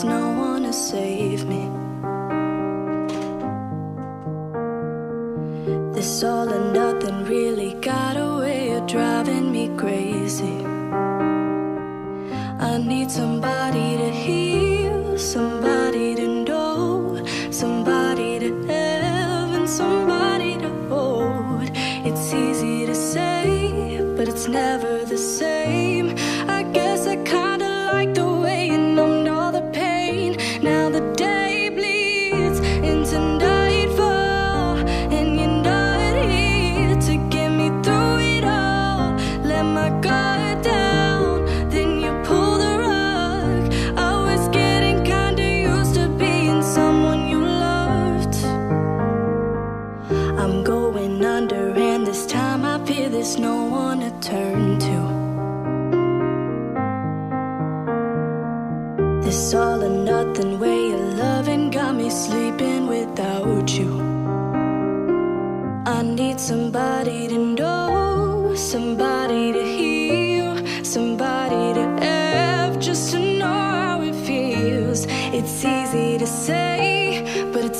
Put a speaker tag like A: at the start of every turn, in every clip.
A: There's no one to save me. This all or nothing really.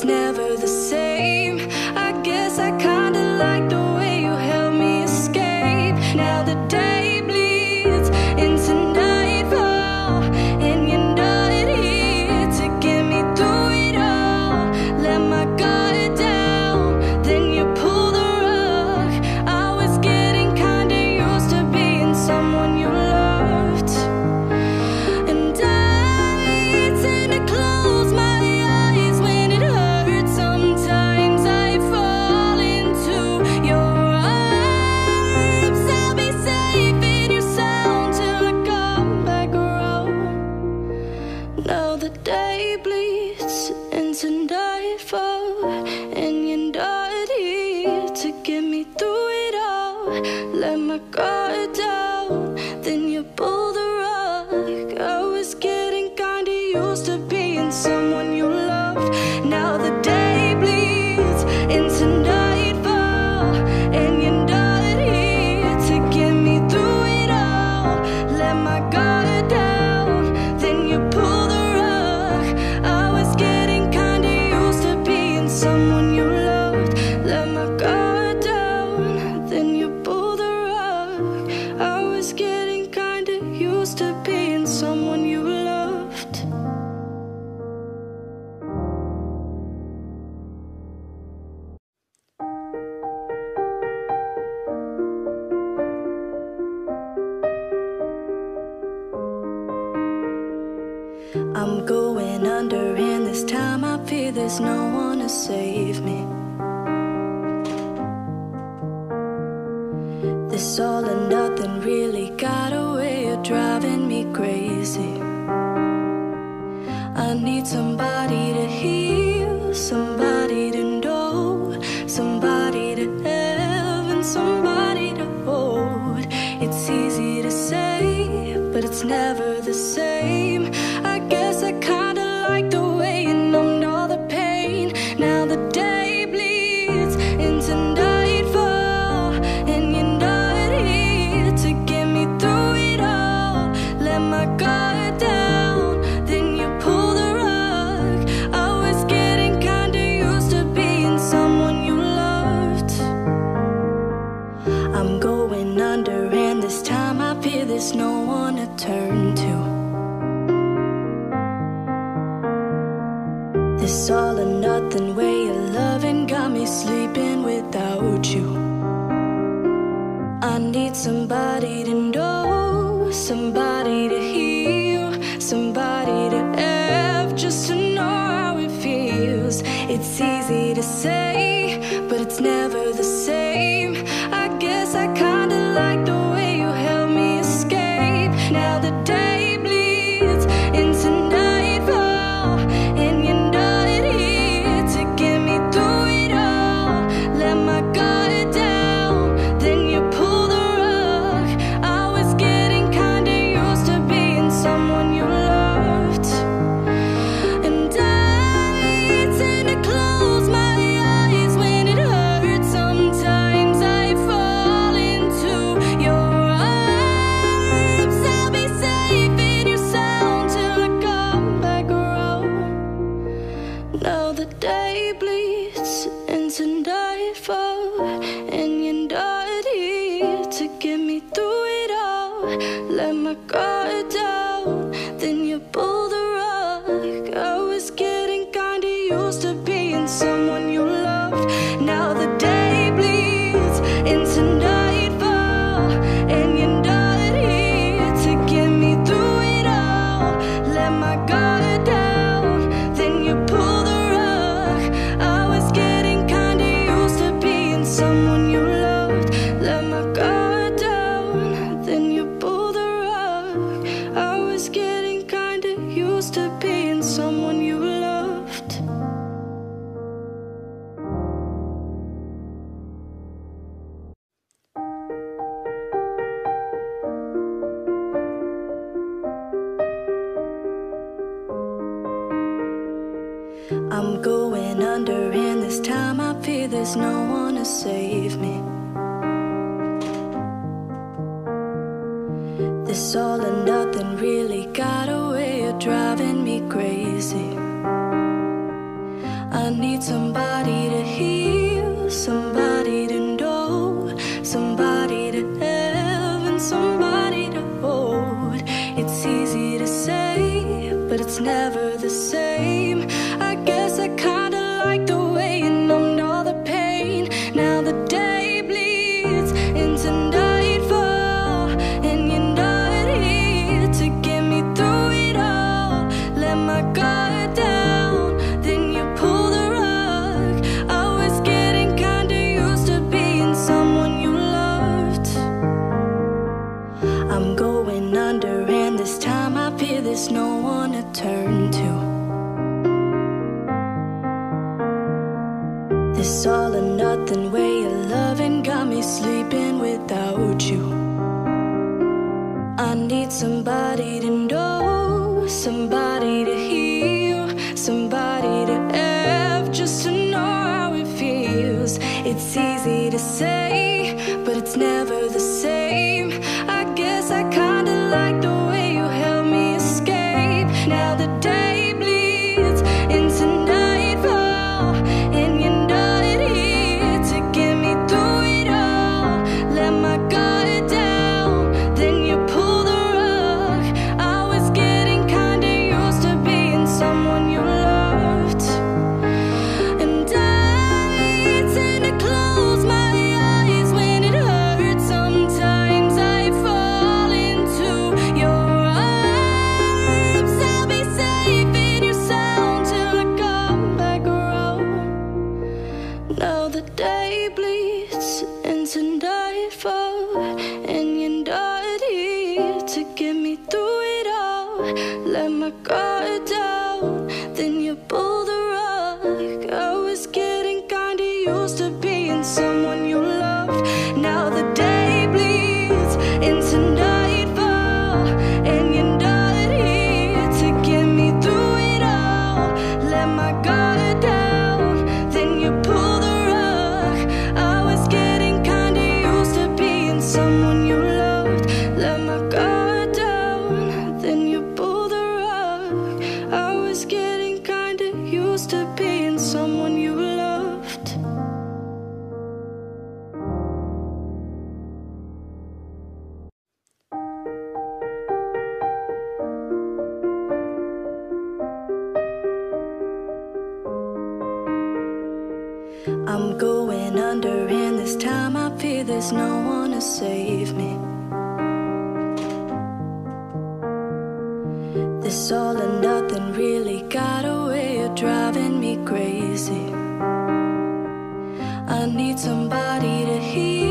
A: never It's easy to say, but it's never the same. Same. I need somebody to heal,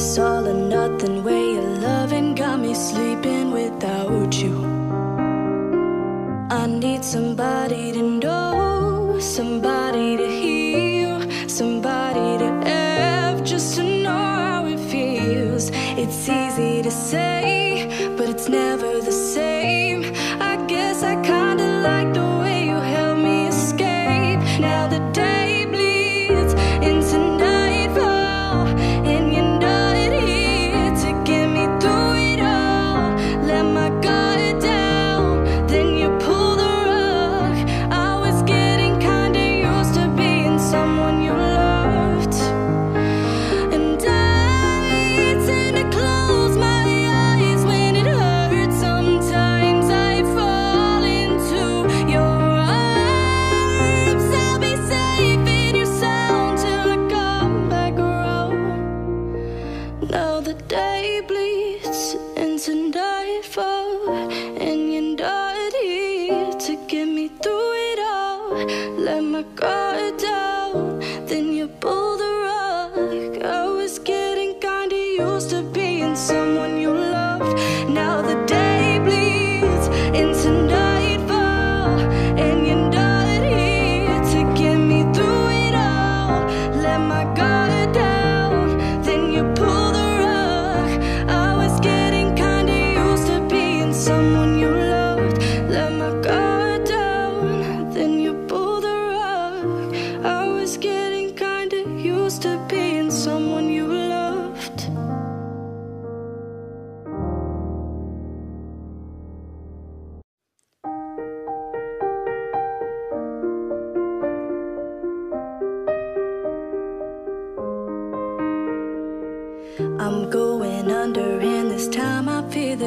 A: this all or nothing way of loving got me sleeping without you. I need somebody to know, somebody to heal, somebody to have just to know how it feels. It's easy to say, but it's never the same.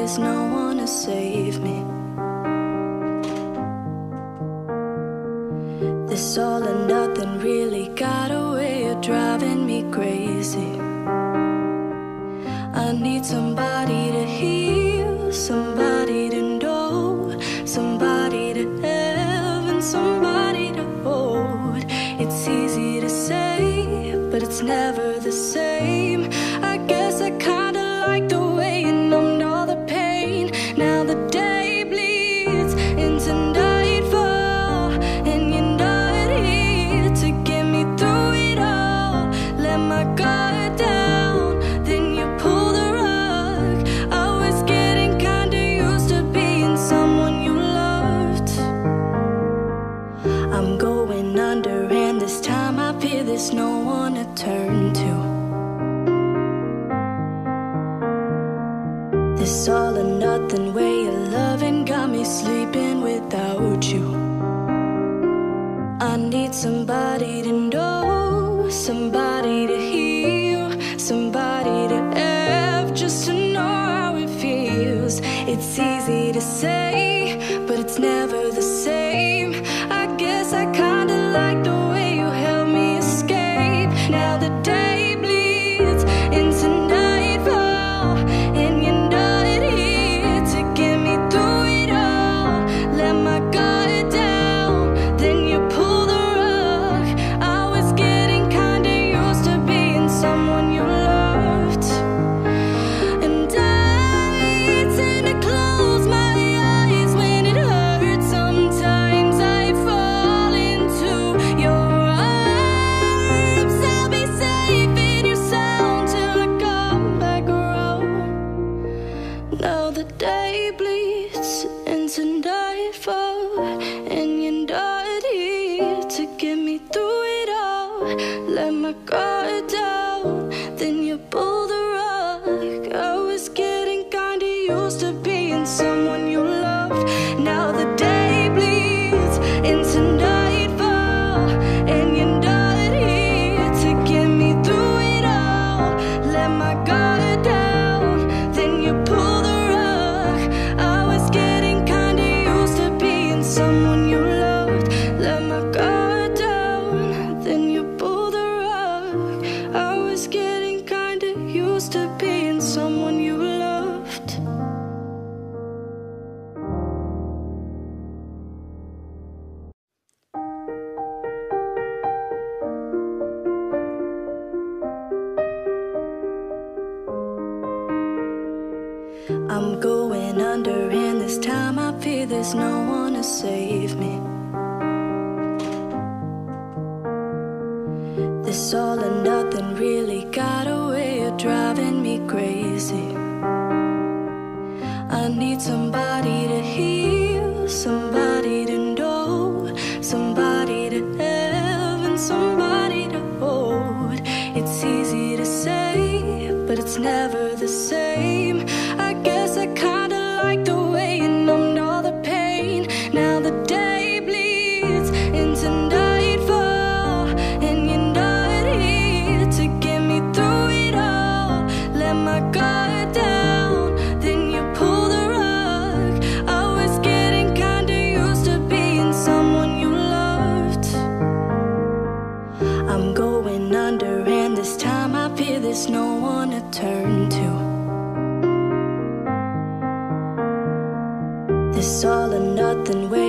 A: there's no one to save me. This all and nothing really got a way of driving me crazy. I need somebody to heal, somebody. never something where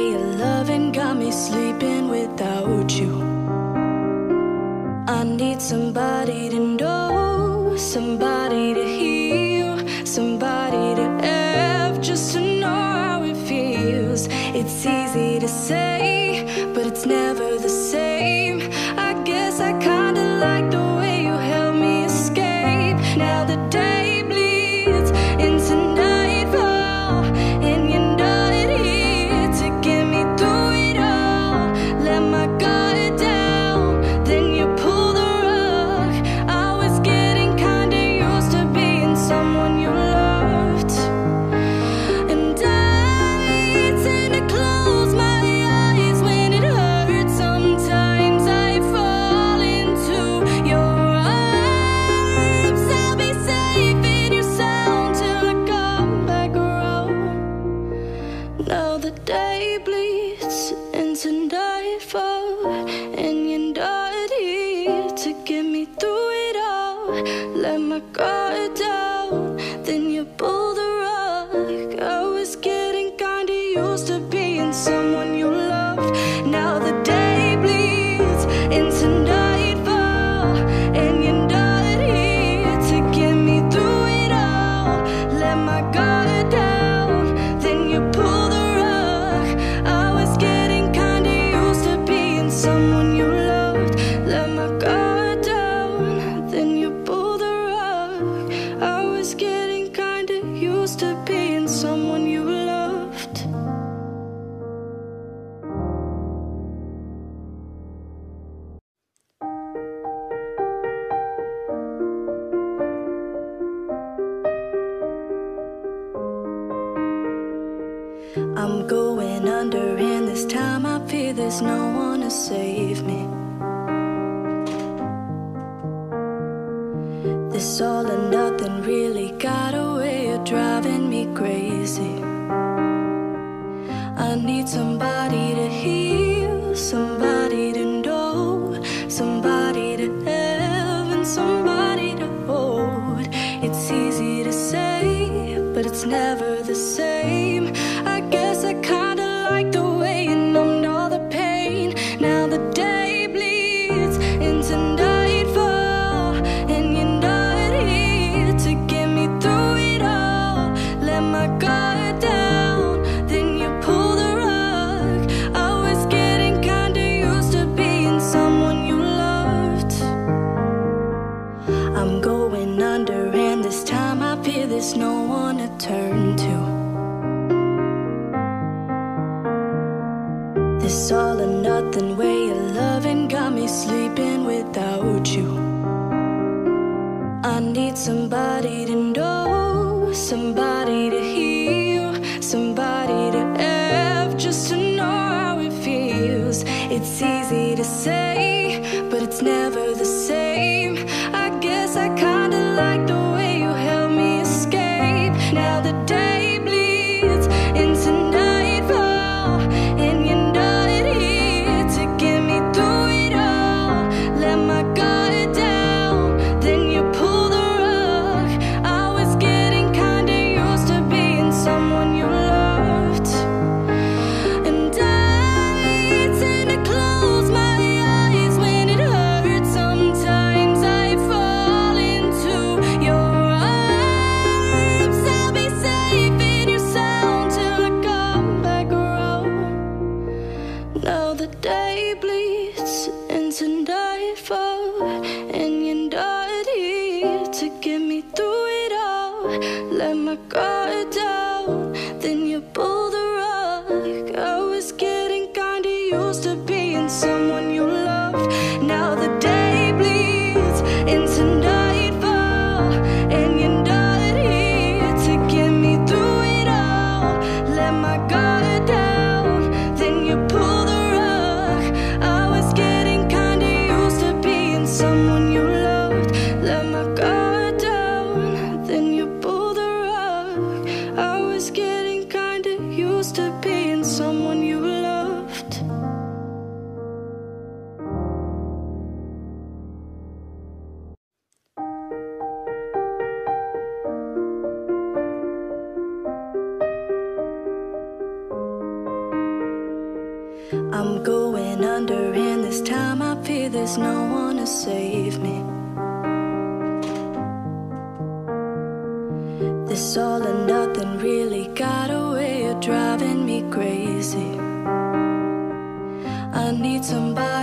A: I need somebody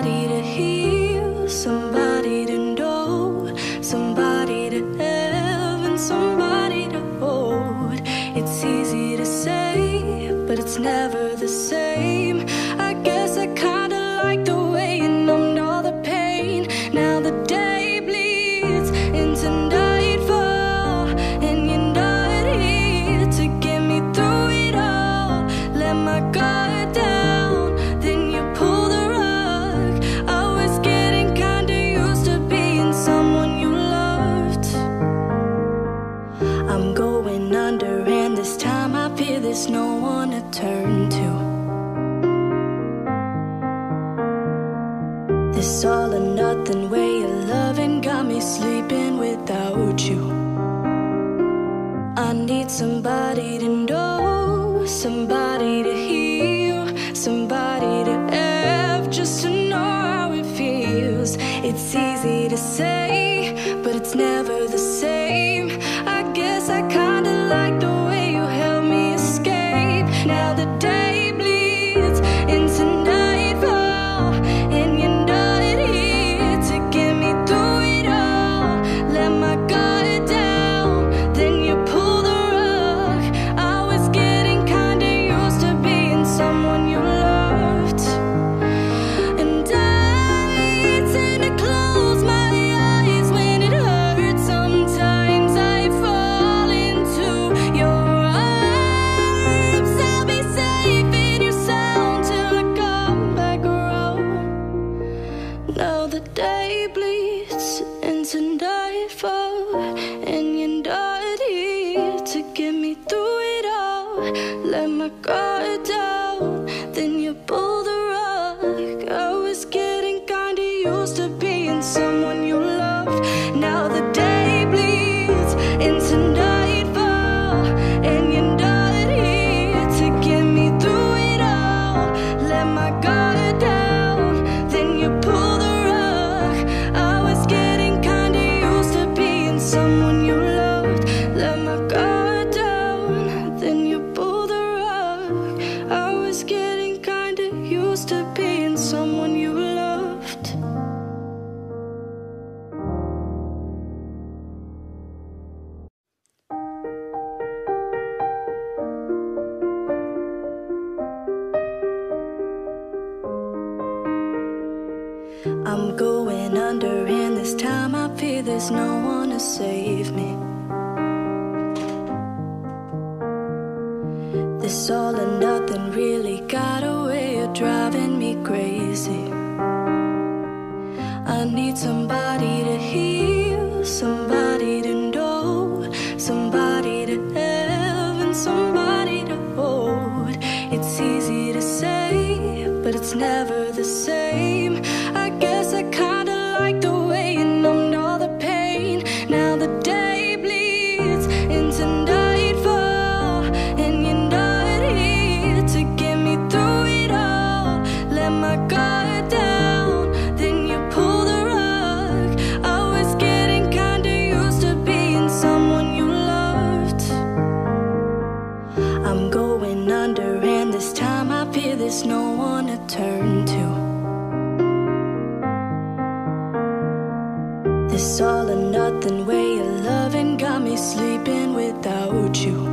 A: This all or nothing way of loving got me sleeping without you.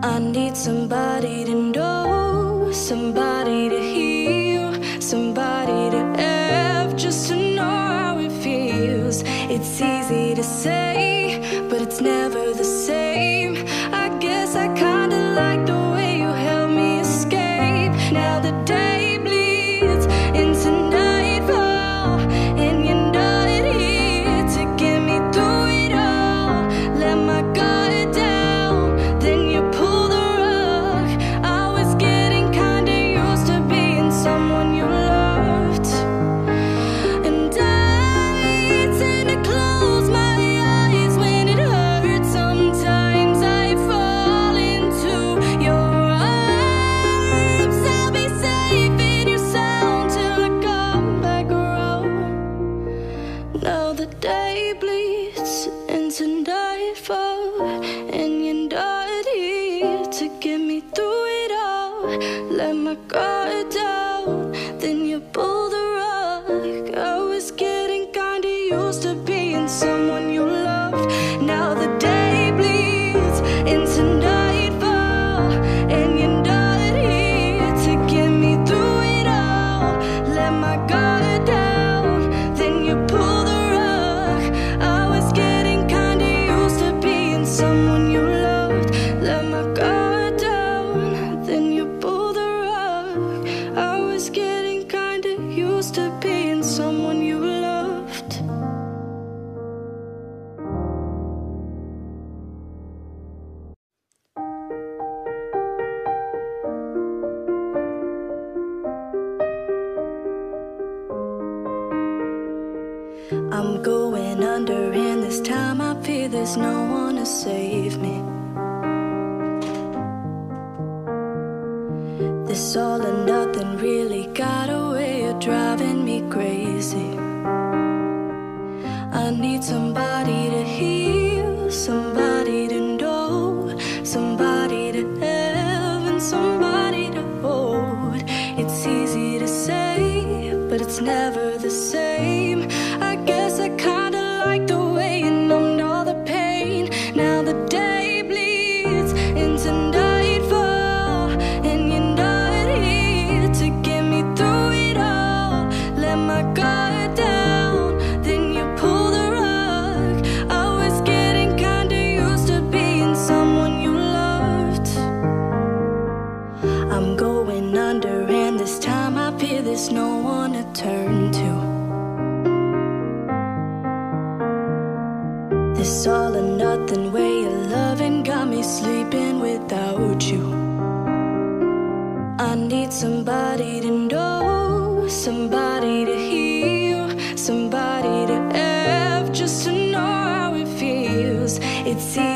A: I need somebody to know, somebody to heal, somebody to have, just to know how it feels. It's easy to say, but it's never the same. There's no one to save me. This all and nothing really got a way of driving me crazy. I need somebody.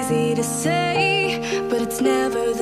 A: easy to say, but it's never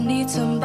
A: I need somebody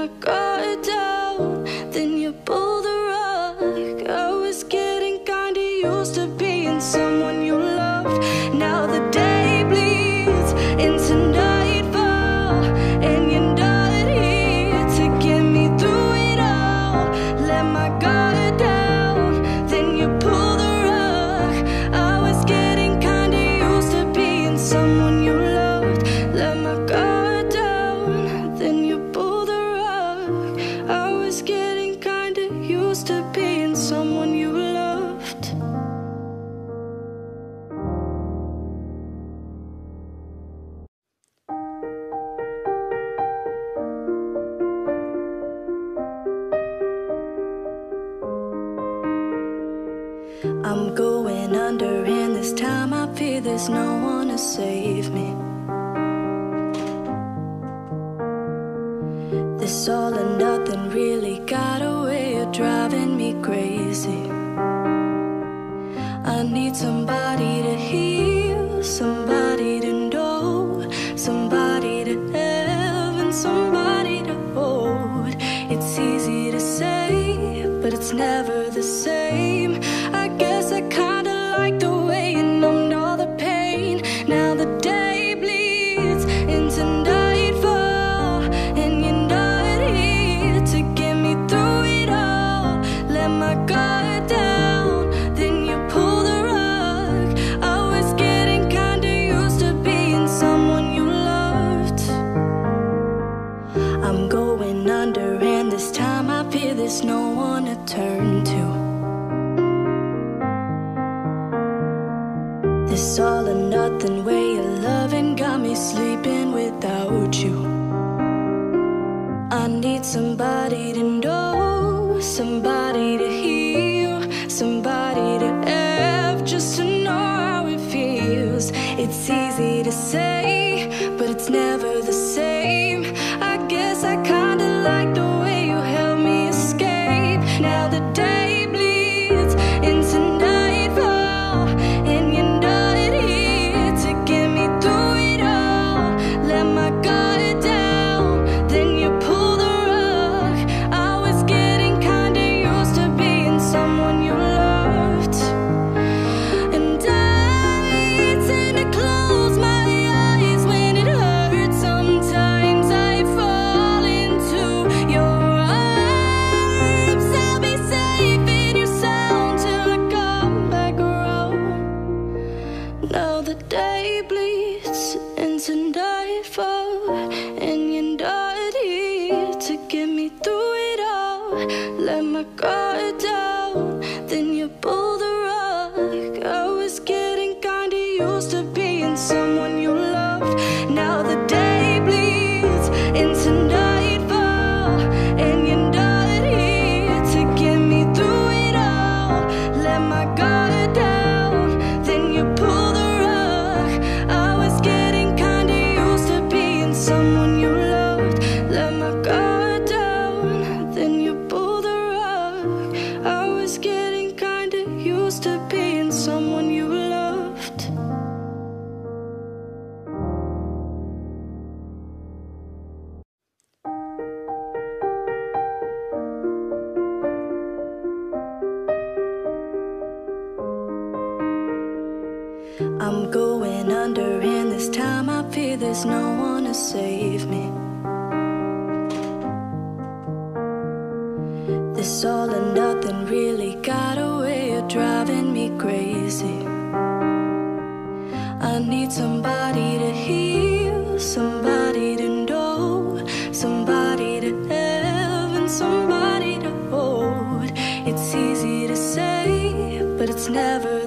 A: wanna go this all or nothing way of loving got me sleeping without you. I need somebody to know, somebody to heal, somebody to have just to know how it feels. It's easy to say, but it's never the same. There's no one to save me. This all and nothing really got a way of driving me crazy. I need somebody to heal, somebody to know, somebody to have, and somebody to hold. It's easy to say, but it's never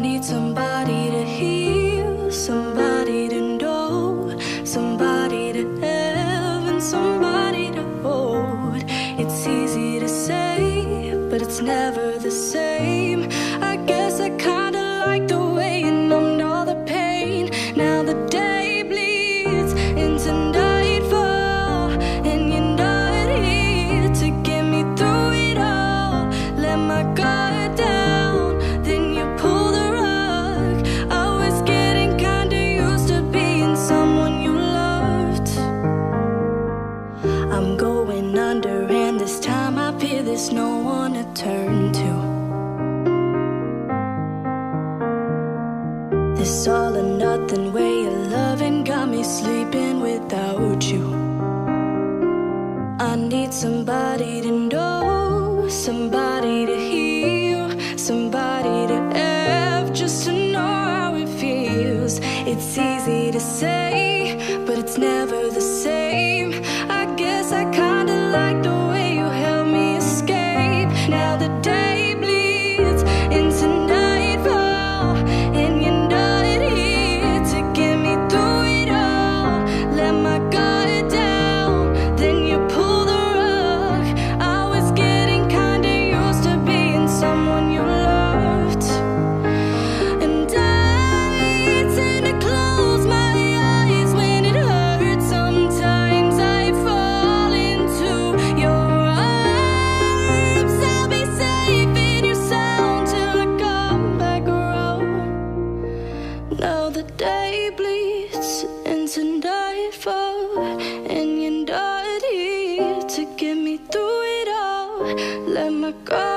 A: need somebody easy to say, but it's never wanna go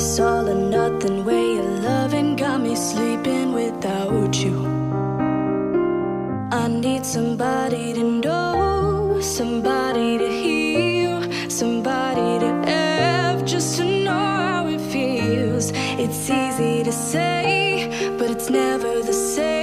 A: this all or nothing way of loving got me sleeping without you. I need somebody to know, somebody to heal, somebody to have just to know how it feels. It's easy to say, but it's never the same.